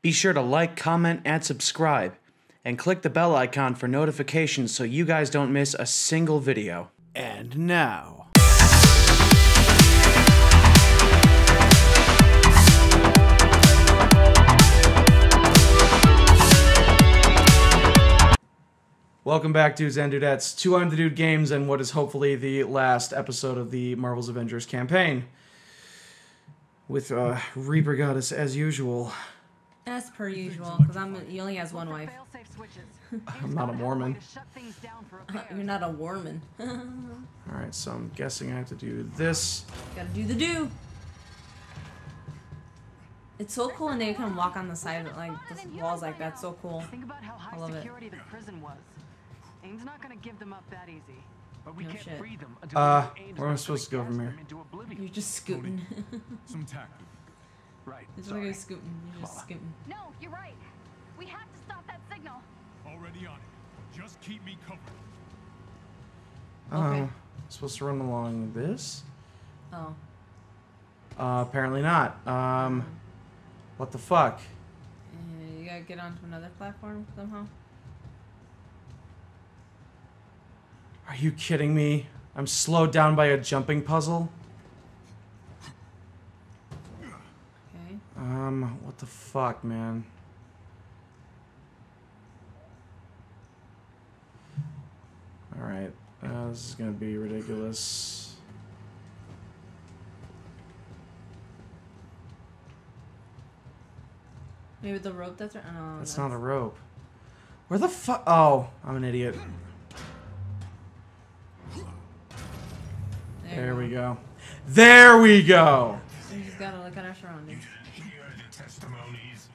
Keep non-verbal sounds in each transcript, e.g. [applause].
Be sure to like, comment, and subscribe. And click the bell icon for notifications so you guys don't miss a single video. And now. Welcome back, dudes and dudettes, to I'm the Dude Games and what is hopefully the last episode of the Marvel's Avengers campaign. With uh, Reaper Goddess as usual. As per usual, because I'm he only has one wife. [laughs] I'm not a Mormon. [laughs] You're not a Mormon. [laughs] Alright, so I'm guessing I have to do this. Gotta do the do. It's so cool when they can walk on the side of like the walls like that. So cool. Think about how high love it. security the prison was. AIM's not gonna give them up that easy. But we No can't shit. free them until Uh, we know Ames where am I supposed to go from cast here? them into oblivion. You're just scooting. Some tactic. Right. it's sorry. like a scooting. You're just scooting. No, you're right. We have to stop that signal. Already on it. Just keep me covered. Okay. Oh, supposed to run along this? Oh. Uh, apparently not. Um, what the fuck? Uh, you gotta get onto another platform somehow. Are you kidding me? I'm slowed down by a jumping puzzle? Okay. Um, what the fuck, man? Alright, uh, this is gonna be ridiculous. Maybe the rope that's. Oh, no, That's not a rope. Where the fuck? Oh, I'm an idiot. There we go. There we go! We just gotta look at our surroundings. Hear the testimonies.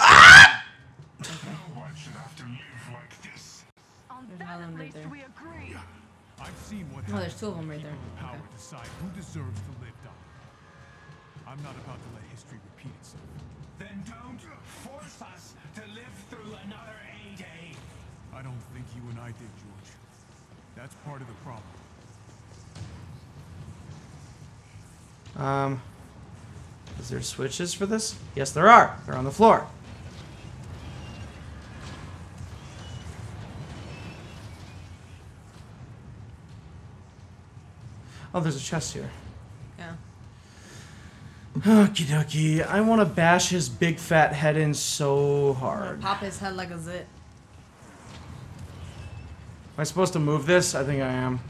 Ah! No one should have to live like this. On There's that at least there. we agree. I've seen what Oh, there's two of them right there. power Okay. decide who deserves to live down. I'm not about to let history repeat itself. Then don't force us to live through another A-Day. I don't think you and I did, George. That's part of the problem. Um, is there switches for this? Yes, there are. They're on the floor. Oh, there's a chest here. Yeah. Okie dokie. I want to bash his big fat head in so hard. Pop his head like a zit. Am I supposed to move this? I think I am.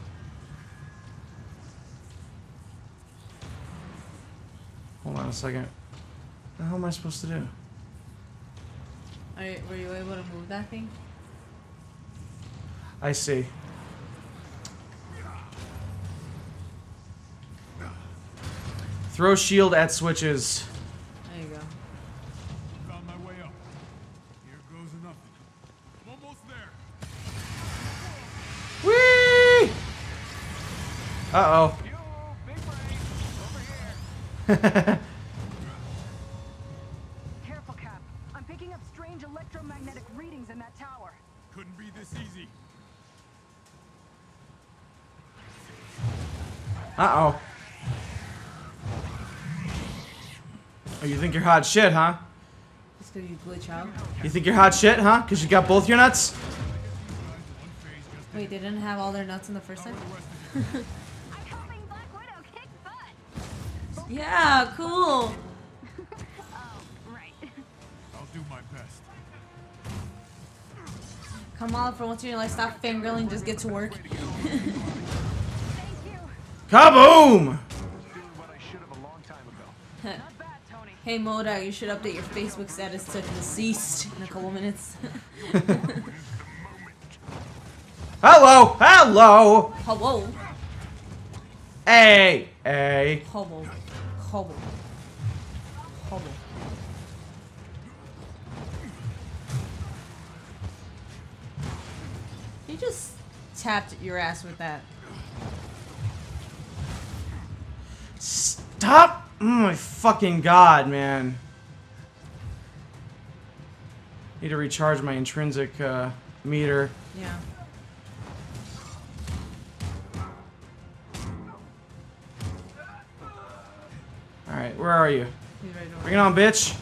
Second. What the hell am I supposed to do? Are you, were you able to move that thing? I see. Throw shield at switches. There you go. Found my way up. Here goes nothing. I'm almost there. Whee! Uh You, [laughs] Couldn't be this easy. oh. Uh oh. Oh, you think you're hot shit, huh? Just because you glitch out. You think you're hot shit, huh? Because you got both your nuts? Wait, they didn't have all their nuts in the first time? I'm helping Black Widow kick butt. Yeah, cool. Come on, for once in your life, stop fangirling, just get to work. [laughs] Kaboom! Doing what I should have a long time ago. Not bad, Tony. hey, Moda, you should update your Facebook status to deceased in a couple minutes. [laughs] Hello! Hello! Hello. Hey! Hey! Hobo. Hobo. Hobo. You just tapped your ass with that. Stop! Oh my fucking god, man. Need to recharge my intrinsic uh, meter. Yeah. Alright, where are you? He's right over Bring it on, bitch.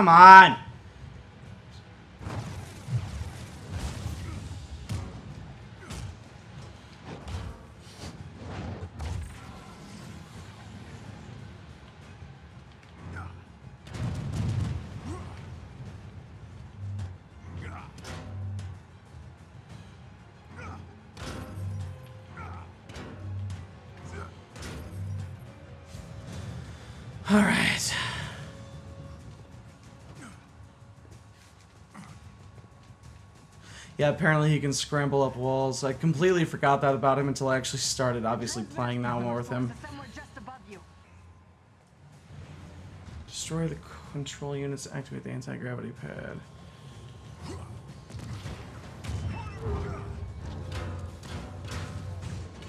Come on. All right. Yeah, apparently he can scramble up walls. I completely forgot that about him until I actually started, obviously, playing now more with him. Destroy the control units, activate the anti-gravity pad.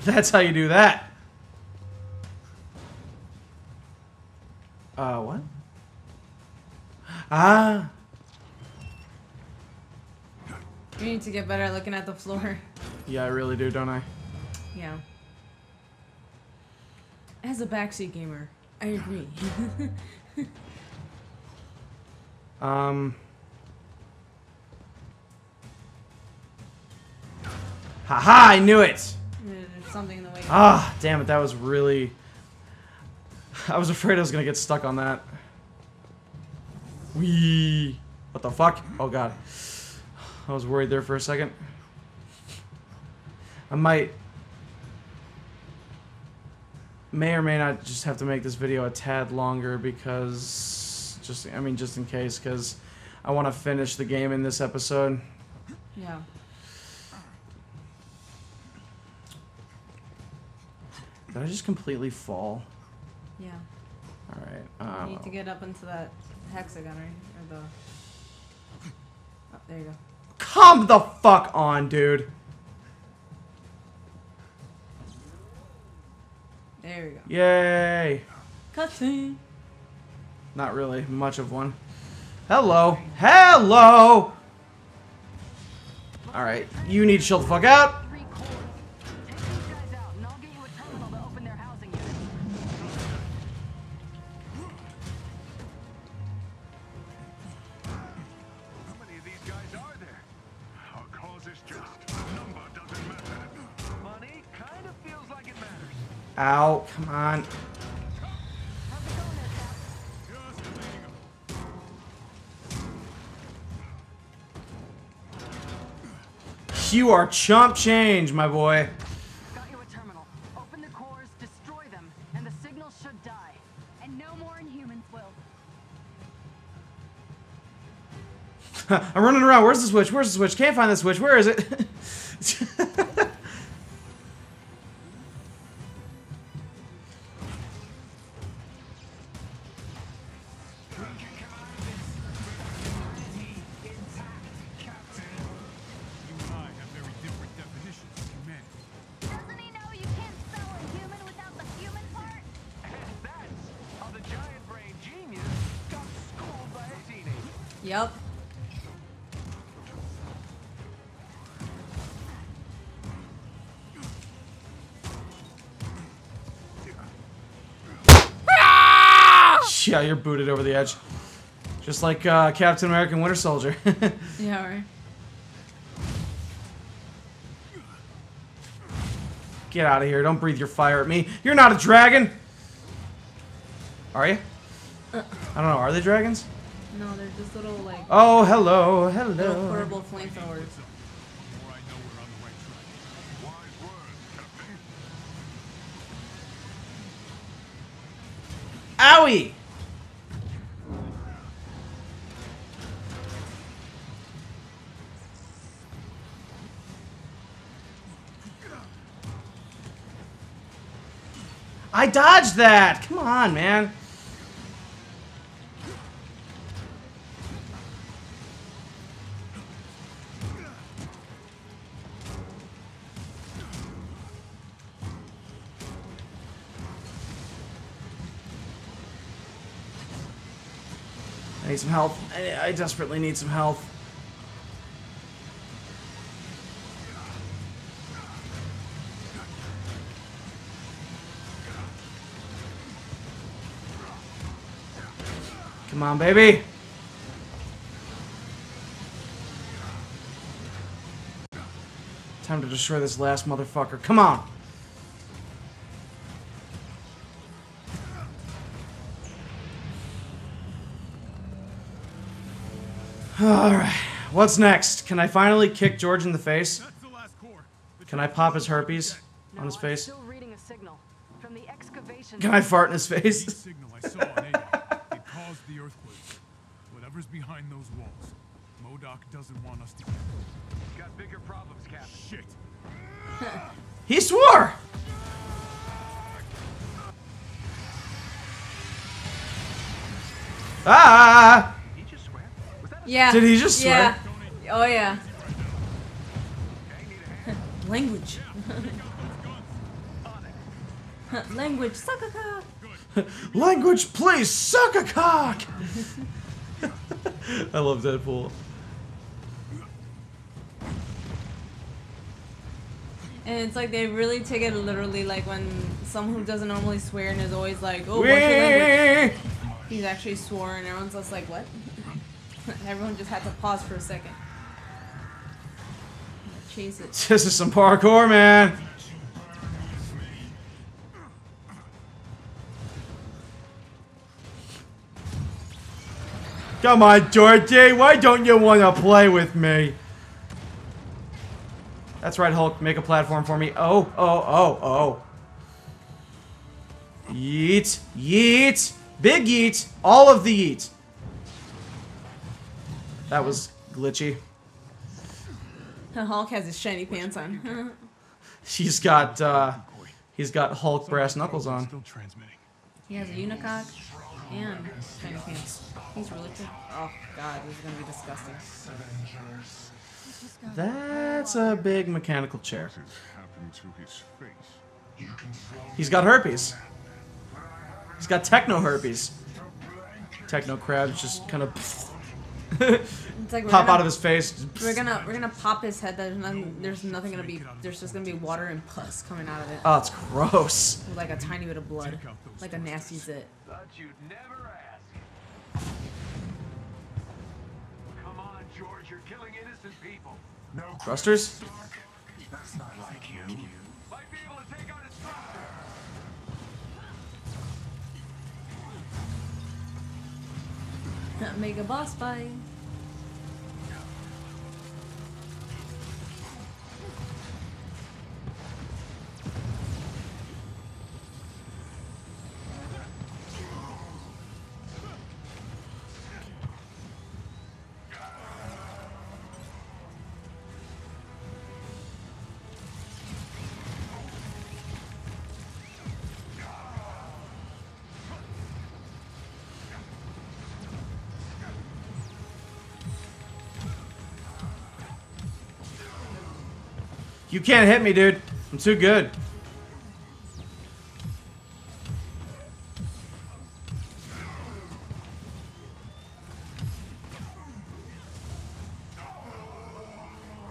That's how you do that. Uh, what? Ah, to get better at looking at the floor. yeah, I really do, don't I? Yeah. As a backseat gamer, I agree. [laughs] Um. Haha, I knew it! There's something in the way. Ah, damn it, that was really... I was afraid I was gonna get stuck on that. Wee. What the fuck? Oh god. I was worried there for a second. I might... May or may not just have to make this video a tad longer because... Just, I mean, just in case, because I want to finish the game in this episode. Yeah. Did I just completely fall? Yeah. Alright. You Uh, need to get up into that hexagon, right? Or the. Oh, there you go. Come the fuck on, dude. There we go. Yay. Cutscene. Not really much of one. Hello. Hello. Alright. You need to chill the fuck out. Ow. Come on. How's it going there, Cap? Just cleaning up. You are chump change, my boy. Got you a terminal. Open the cores, destroy them, and the signal should die. And no more Inhumans will. [laughs] I'm running around. Where's the switch? Where's the switch? Can't find the switch. Where is it? [laughs] [laughs] yeah, you're booted over the edge. Just like uh, Captain American Winter Soldier. [laughs] Yeah, right. Get out of here. Don't breathe your fire at me. You're not a dragon. Are you? I don't know. Are they dragons? No, they're just little, like, Oh, hello. hello. little portable flamethrowers. The I dodged that! Come on, man. I need some health. I, I desperately need some health. Come on, baby. Time to destroy this last motherfucker. Come on. Alright. What's next? Can I finally kick George in the face? That's the last core. The Can I pop his herpes on his face? Still reading a signal from the excavation. Can I fart in his face? [laughs] signal I saw on A-Day. It caused the earthquake. Whatever's behind those walls, MODOK doesn't want us to get. Got bigger problems, Captain. Shit. [laughs] He swore! Ah! He just swear? Was that a Yeah. Did he just swear? Yeah. Oh yeah. okay? Need a hand? Language. [laughs] Language. Suck a cock. [laughs] Language, please, suck a cock! I love Deadpool. And it's like they really take it literally, like when someone who doesn't normally swear and is always like, "Oh, what's your language?" Wee! He's actually swore, and everyone's just like, "What?" [laughs] Everyone just had to pause for a second. Chase it. This is some parkour, man. Come on, Georgie, Why don't you want to play with me? That's right, Hulk. Make a platform for me. Oh, oh, oh, oh. Yeet. Yeet. Big yeet. All of the yeet. That was glitchy. [laughs] Hulk has his shiny pants on. [laughs] He's got, uh, he's got Hulk brass knuckles on. Still transmitting. he has a unicock and shiny pants. He's really cool. Oh god, this is gonna be disgusting. That's a big mechanical chair. happened to his face? He's got herpes. He's got techno herpes. Techno crabs just kind of [laughs] It's like pop gonna, out of his face. We're gonna we're gonna pop his head. There's nothing. There's nothing gonna be. There's just gonna be water and pus coming out of it, Oh, it's gross. with like a tiny bit of blood, Take out those like a nasty zit. Thought you'd never his thruster. Mega boss fight. You can't hit me, dude. I'm too good.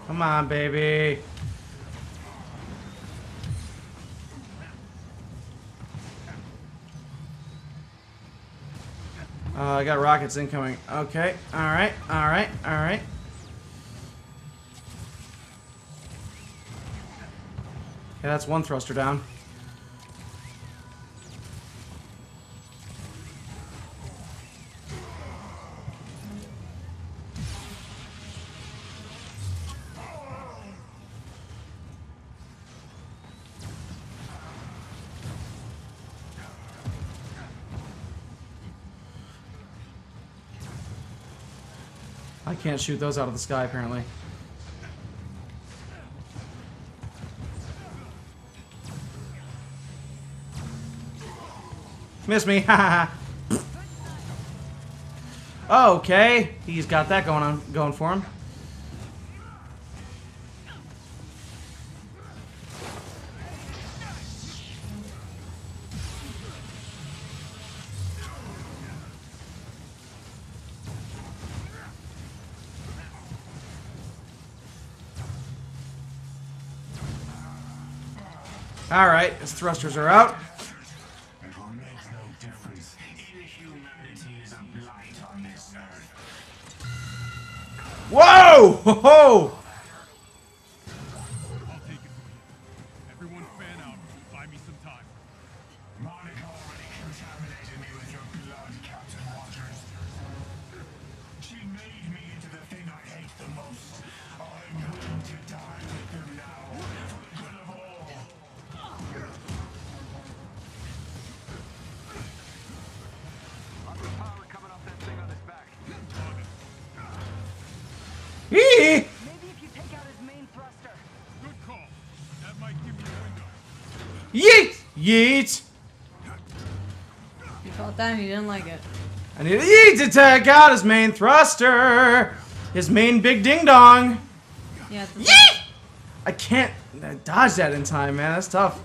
Come on, baby. Uh, I got rockets incoming. Okay. All right. All right. All right. Yeah, that's one thruster down. I can't shoot those out of the sky, apparently. Miss me. [laughs] Okay, he's got that going on going for him. All right, his thrusters are out. Ho, Yeet! Yeet! He felt that and he didn't like it. I need a yeet to take out his main thruster! His main big ding dong! Yeah. Yeet! I can't uh, dodge that in time, man. That's tough.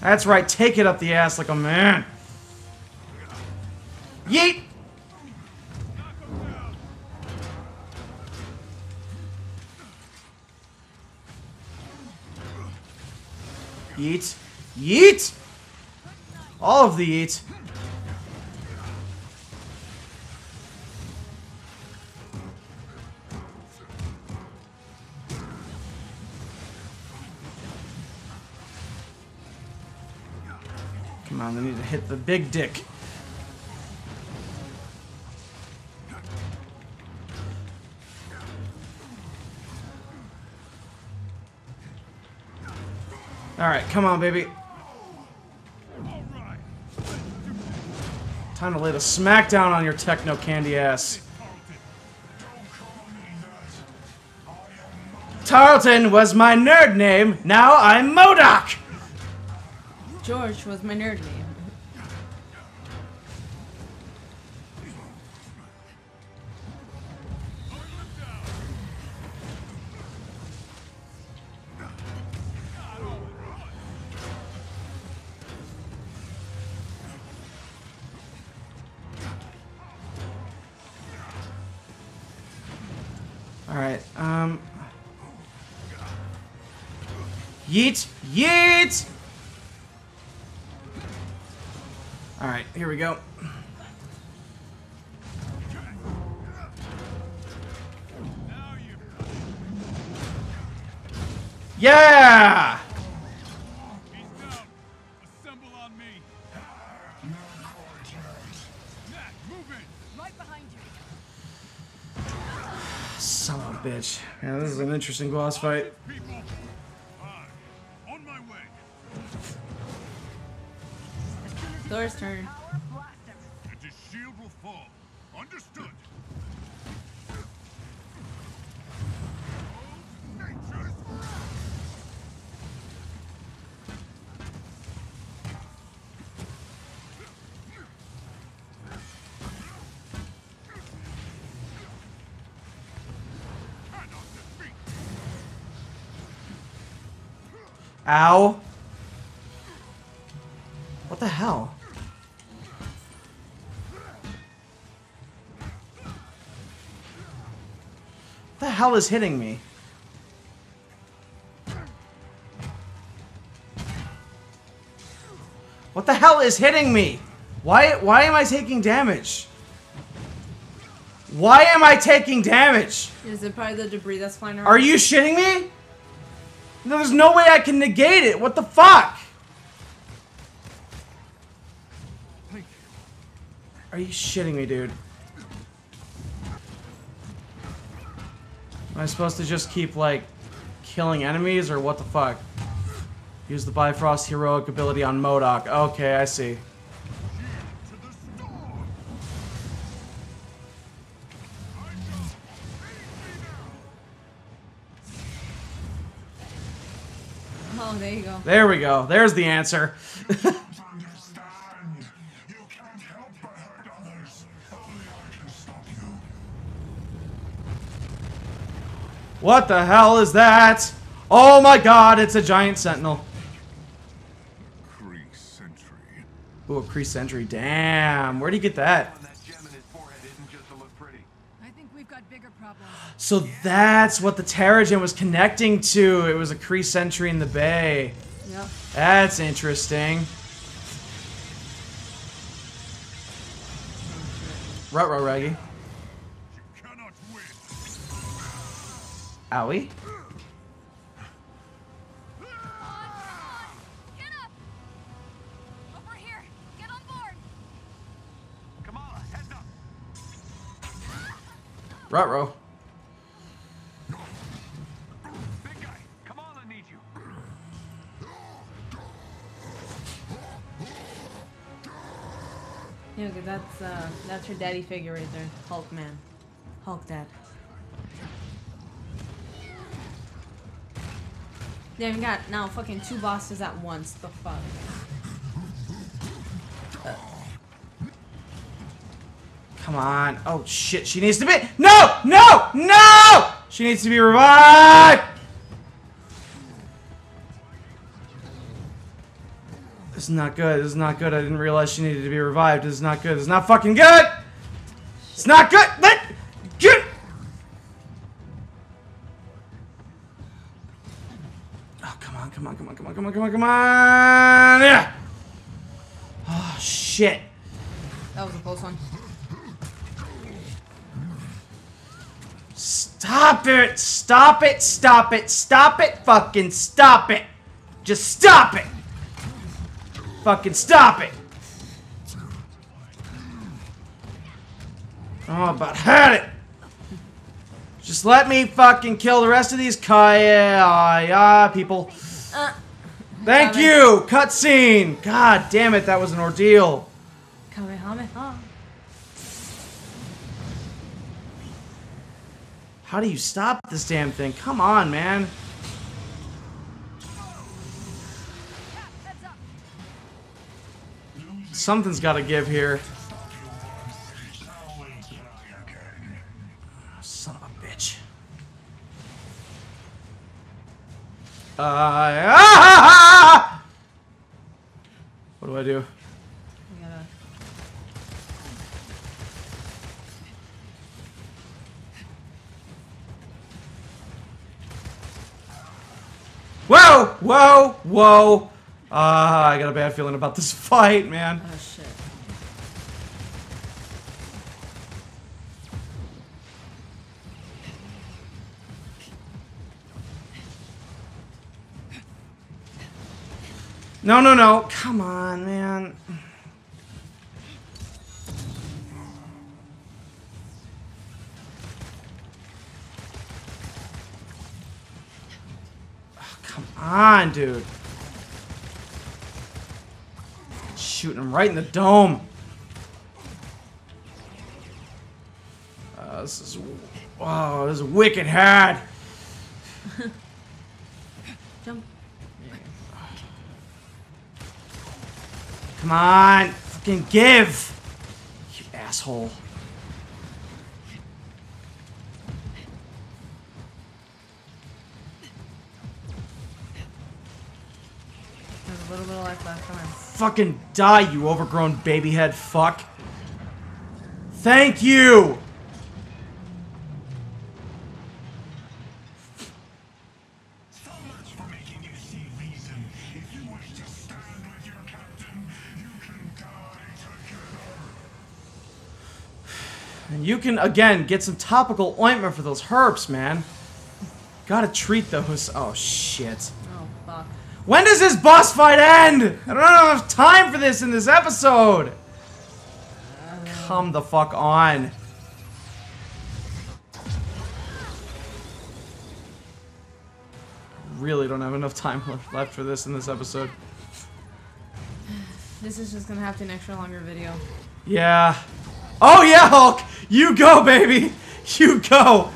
That's right, take it up the ass like a man. Yeet! Yeet. Yeet! All of the yeet. Hit the big dick. Alright, come on, baby. Time to lay the smackdown on your techno candy ass. Tarleton was my nerd name, now I'm MODOK! George was my nerd name. Yeet! Yeet! Alright, here we go. Yeah! Son of a bitch. Yeah, this is an interesting boss fight. Thor's turn. Power. And his shield will fall. Understood. Nature's Hand off the feet. Ow. Hell is hitting me? What the hell is hitting me? Why why am I taking damage? Why am I taking damage? Is it probably the debris that's flying around? Are you shitting me? No, There's no way I can negate it. What the fuck? Are you shitting me, dude? Am I supposed to just keep, like, killing enemies, or what the fuck? Use the Bifrost heroic ability on MODOK. Okay, I see. To the storm. I know. Oh, there you go. There we go. There's the answer. [laughs] what the hell is that? Oh my god, it's a giant sentinel. Kree Sentry. Ooh, a Kree Sentry. Damn. Where'd he get that? On that gem in his forehead isn't just to look pretty. I think we've got bigger problems. So that's what the Terrigen was connecting to. It was a Kree sentry in the bay. Yep. That's interesting. Ruh-roh, Raggy. Up. Ruh-roh. Yeah, that's uh, that's her daddy figure right there, Hulk man, Hulk dad. Yeah, we got now fucking two bosses at once. The fuck. Come on. Oh shit, she needs to be- No! No! No! She needs to be revived! This is not good. This is not good. I didn't realize she needed to be revived. This is not good. This is not fucking good! It's not good! On, come on, come on, come on, come on, come on, come on! Yeah! Oh, shit. That was a close one. Stop it! Stop it! Stop it! Stop it! Fucking stop it! Just stop it! Fucking stop it! Oh, about had it! Just let me fucking kill the rest of these Kaya uh, people. Uh, Thank it. you! Cutscene! God damn it, that was an ordeal. Kamehameha. How do you stop this damn thing? Come on, man. Something's gotta give here. Always try again. Son of a bitch. Uh, [laughs] ah! Do I do? Whoa! Whoa! Whoa! Ah, I got a bad feeling about this [laughs] fight, man. Oh shit. No, no, no. Come on, man. Oh, come on, dude. Shooting him right in the dome. Uh, this is. Wow, this is wicked hard. Come on, fucking give, you asshole. There's a little bit of life left. Come on. Fucking die, you overgrown baby head fuck. Thank you. Can again get some topical ointment for those herps, man. Gotta treat those. Oh shit. Oh fuck. When does this boss fight end? I don't have enough time for this in this episode. Come the fuck on. Really don't have enough time left for this in this episode. This is just gonna have to be an extra longer video. Yeah. Oh yeah, Hulk! You go, baby! You go!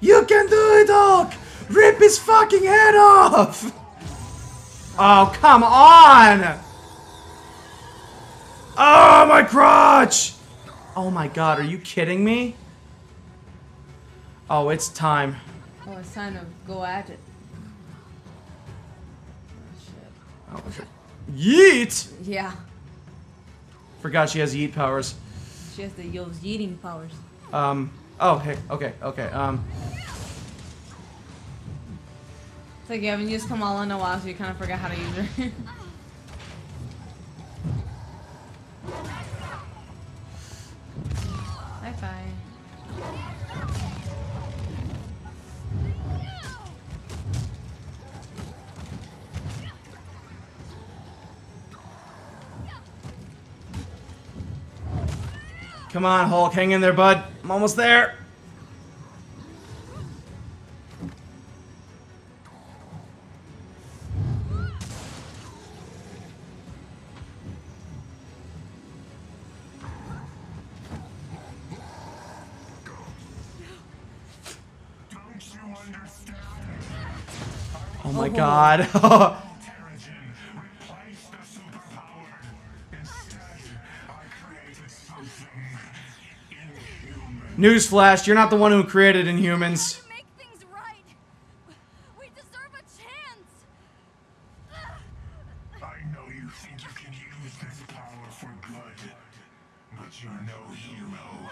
You can do it, Hulk! Rip his fucking head off! Oh, come on! Oh, my crotch! Oh my god, are you kidding me? Oh, it's time. Oh, it's time to go at it. Oh shit. Oh, yeet! Yeah. Forgot she has yeet powers. She has the those eating powers. Um, Oh, hey. Okay, okay. Um, It's like you haven't used Kamala in a while, so you kind of forgot how to use her. [laughs] come on, Hulk. Hang in there, bud. I'm almost there. Don't you understand? Oh my oh. god. [laughs] Newsflash, you're not the one who created Inhumans. Make things right. We deserve a chance. I know you think you can use this power for good, but you're no hero.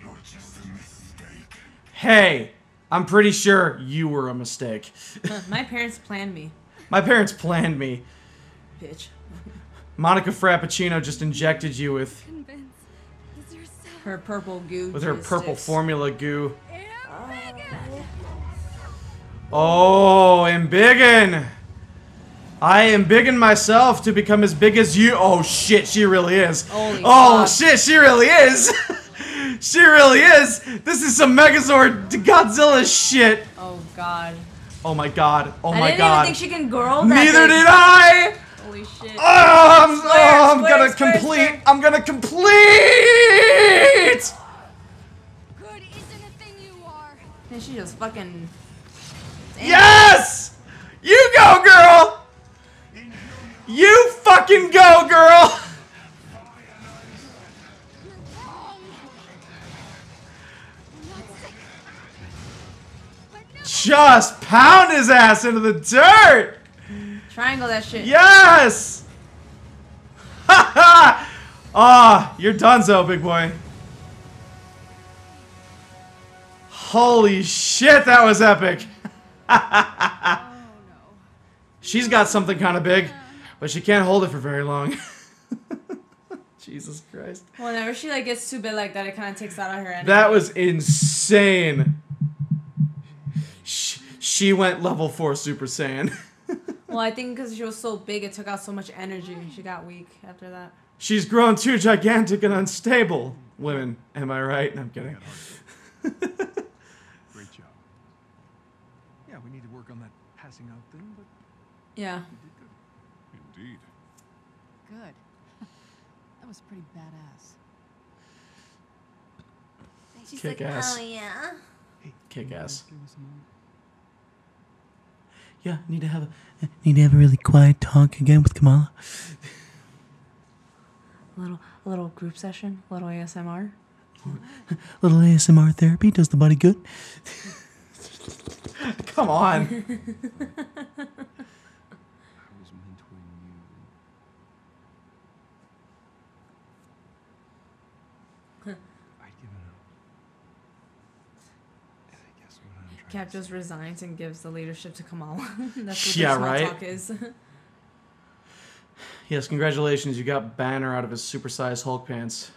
You're just a mistake. Hey, I'm pretty sure you were a mistake. My parents planned me, My parents planned me. bitch. Monica Frappuccino just injected you with Convince. Is yourself. Her purple goo. with her purple sticks. formula goo. Embiggen. Oh, embiggen. I am biggin myself to become as big as you. Oh shit, she really is. Holy oh fuck. shit, she really is. [laughs] she really is. This is some Megazord Godzilla shit. Oh god. Oh my god. Oh my god. I my didn't god. even think she can grow that Neither big. did I. Holy shit. Oh, I'm, Square, oh, I'm square, gonna square, complete. square. I'm gonna complete. Fucking. Yes! You go, girl! You fucking go, girl! You're wrong. I'm not sick. But no. Just pound his ass into the dirt! Triangle that shit. Yes! Ha [laughs] ha! Ah, you're donezo, big boy. Holy shit, that was epic. Oh [laughs] no. [laughs] She's got something kind of big, but she can't hold it for very long. [laughs] Jesus Christ. Whenever she like gets too big like that, it kind of takes out of her energy. That was insane. She, she went level 4 Super Saiyan. Well, I think because she was so big, it took out so much energy. She got weak after that. She's grown too gigantic and unstable. Women, am I right? No, I'm kidding. Great job. Yeah, we need to work on that passing out thing, but Yeah. you did good. Indeed. Good. [laughs] that was pretty badass. She's Kick ass. oh yeah. Kick ass. Give us a moment. Yeah, need to have a need to have a really quiet talk again with Kamala. A [laughs] little, a little group session, a little ASMR. Little ASMR therapy does the body good. [laughs] [laughs] Come on. I was mentoring you. I'd given up. And I guess what I'm trying Cap just resigns and gives the leadership to Kamala. [laughs] That's what Yeah, right? talk is. Yes, congratulations. You got Banner out of his supersized Hulk pants.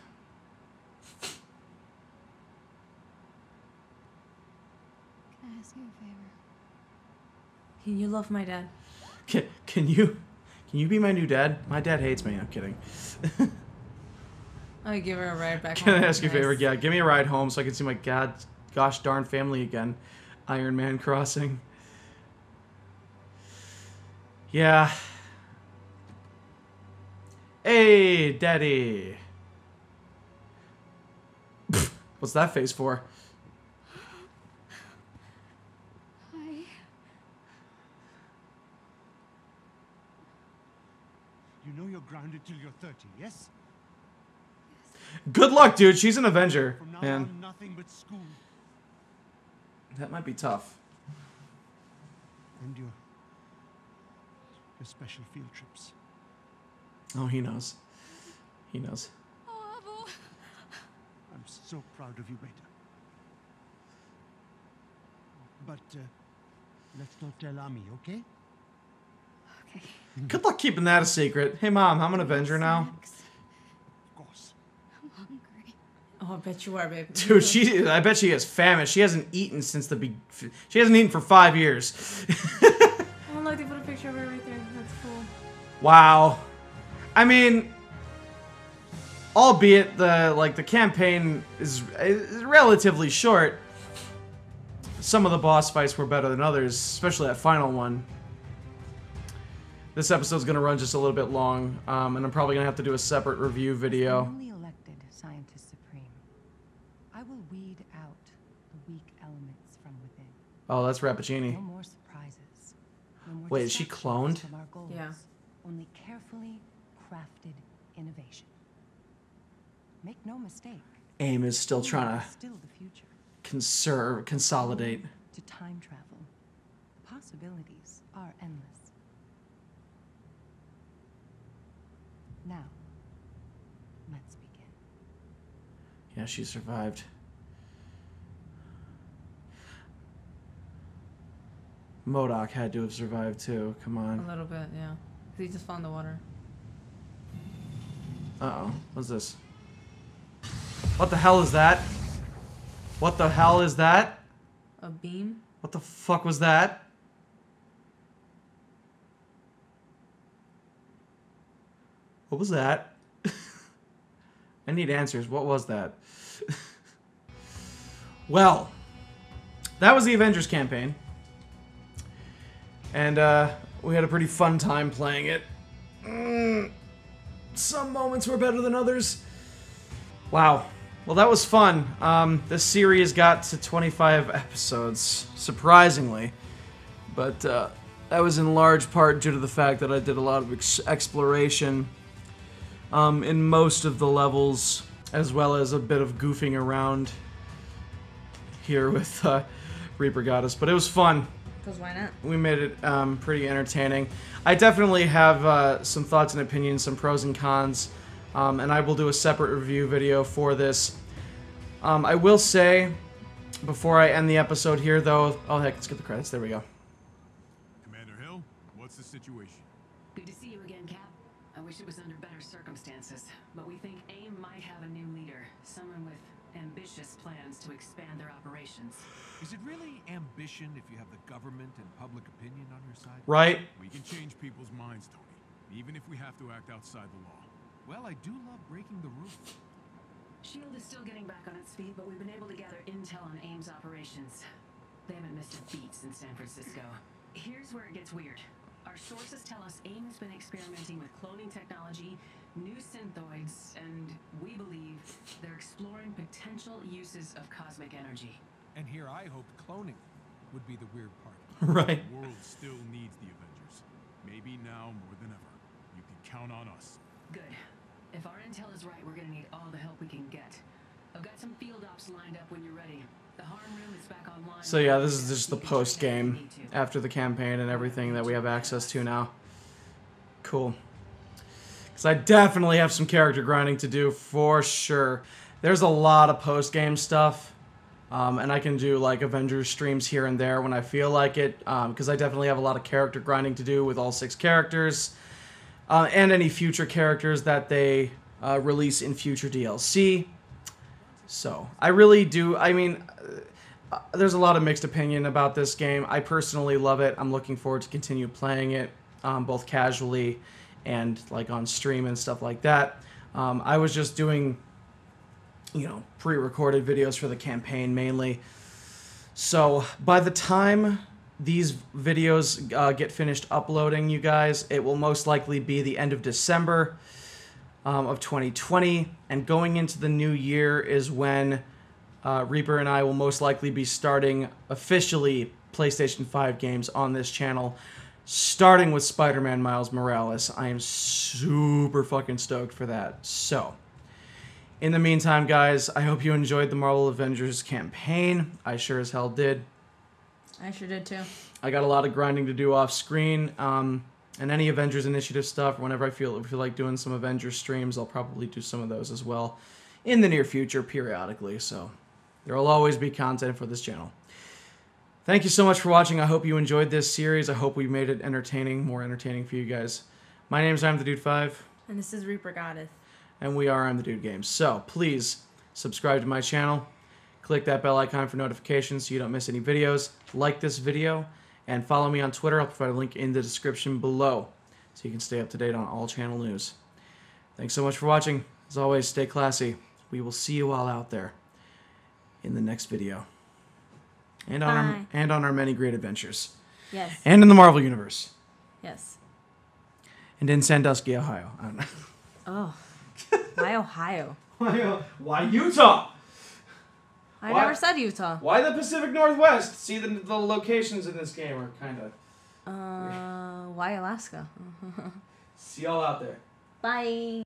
Can I ask you a favor? Can you love my dad? Can, can you can you be my new dad? My dad hates me. I'm kidding. I give her a ride back Can. I ask you a favor? Yeah, give me a ride home so I can see my god, gosh darn family again. Iron Man Crossing. Yeah. Hey, daddy. What's that face for? you're grounded till you're 30, yes? Good luck, dude. She's an Avenger, man. That might be tough. And your, your special field trips. Oh, he knows. He knows. Oh, I'm so proud of you, Beta. But uh, let's not tell Ami, okay? Good luck keeping that a secret. Hey, mom, I'm an Avenger now. Of course. I'm hungry. Oh, I bet you are, babe. Dude, she, I bet she has famished. She hasn't eaten since the be- She hasn't eaten for five years. [laughs] Oh, look, they put a picture of her right there. That's cool. Wow. I mean, albeit the like the campaign is, is relatively short. Some of the boss fights were better than others, especially that final one. This episode's gonna run just a little bit long, um, and I'm probably gonna have to do a separate review video. Newly elected Scientist Supreme, I will weed out the weak elements from within. Oh, that's Rappaccini. No more surprises. No more Wait, is she cloned? Goals. Yeah. Only carefully crafted innovation. Make no mistake. AIM is still trying to Still the future. conserve, consolidate. To time travel. The possibilities are endless. Now, let's begin. Yeah, she survived. MODOK had to have survived too. Come on. A little bit, yeah. He just found the water. Uh oh. What's this? What the hell is that? What the hell is that? A beam? What the fuck was that? What was that? [laughs] I need answers. What was that? Well, that was the Avengers campaign. And uh, we had a pretty fun time playing it. Mm, some moments were better than others. Wow. Well, that was fun. Um, this series got to 25 episodes, surprisingly. But uh, that was in large part due to the fact that I did a lot of ex- exploration um, in most of the levels, as well as a bit of goofing around here with uh, Reaper Goddess. But it was fun Because why not? we made it um, pretty entertaining. I definitely have uh, some thoughts and opinions, some pros and cons, um, and I will do a separate review video for this. Um, I will say, before I end the episode here, though, oh heck, let's get the credits. There we go. Commander Hill, what's the situation? Good to see you again, Cap. I wish it was under better circumstances, but we think AIM might have a new leader, someone with ambitious plans to expand their operations. Is it really ambition if you have the government and public opinion on your side? Right? We can change people's minds, Tony, even if we have to act outside the law. Well, I do love breaking the rules. SHIELD is still getting back on its feet, but we've been able to gather intel on AIM's operations. They haven't missed a beat since San Francisco. Here's where it gets weird. Our sources tell us AIM has been experimenting with cloning technology, new synthoids, and we believe they're exploring potential uses of cosmic energy. And here I hoped cloning would be the weird part. [laughs] Right. The world still needs the Avengers. Maybe now more than ever. You can count on us. Good. If our intel is right, we're gonna need all the help we can get. I've got some field ops lined up when you're ready. The harm room is back online. So yeah, this is just the You can check post it out if you game after the campaign and everything that we have access to now. Cool. Because I definitely have some character grinding to do for sure. There's a lot of post game stuff. Um, and I can do like Avengers streams here and there when I feel like it. Because I definitely have a lot of character grinding to do with all six characters. Uh, and any future characters that they uh, release in future DLC. So I really do. I mean, uh, there's a lot of mixed opinion about this game. I personally love it. I'm looking forward to continue playing it, um, both casually and like on stream and stuff like that. Um, I was just doing, you know, pre-recorded videos for the campaign mainly. So by the time these videos uh, get finished uploading, you guys, it will most likely be the end of December um, of 2020, and going into the new year is when uh, Reaper and I will most likely be starting officially PlayStation 5 games on this channel, starting with Spider Man Miles Morales. I am super fucking stoked for that. So, in the meantime, guys, I hope you enjoyed the Marvel Avengers campaign. I sure as hell did. I sure did too. I got a lot of grinding to do off screen. Um, and any Avengers Initiative stuff, whenever I feel feel like doing some Avengers streams, I'll probably do some of those as well in the near future, periodically. So there will always be content for this channel. Thank you so much for watching. I hope you enjoyed this series. I hope we made it entertaining, more entertaining for you guys. My name is I'm the Dude Five, And this is Reaper Goddess. and we are I'm the Dude Games. So please subscribe to my channel, click that bell icon for notifications so you don't miss any videos. Like this video, and follow me on Twitter. I'll provide a link in the description below so you can stay up to date on all channel news. Thanks so much for watching. As always, stay classy. We will see you all out there in the next video. And on our, and on our many great adventures. Yes. And in the Marvel Universe. Yes. And in Sandusky, Ohio. I don't know. Oh. Why Ohio? [laughs] Why, why Utah? I Why- never said Utah. Why the Pacific Northwest? See, the, the locations in this game are kind of. Uh, why Alaska? [laughs] See y'all out there. Bye.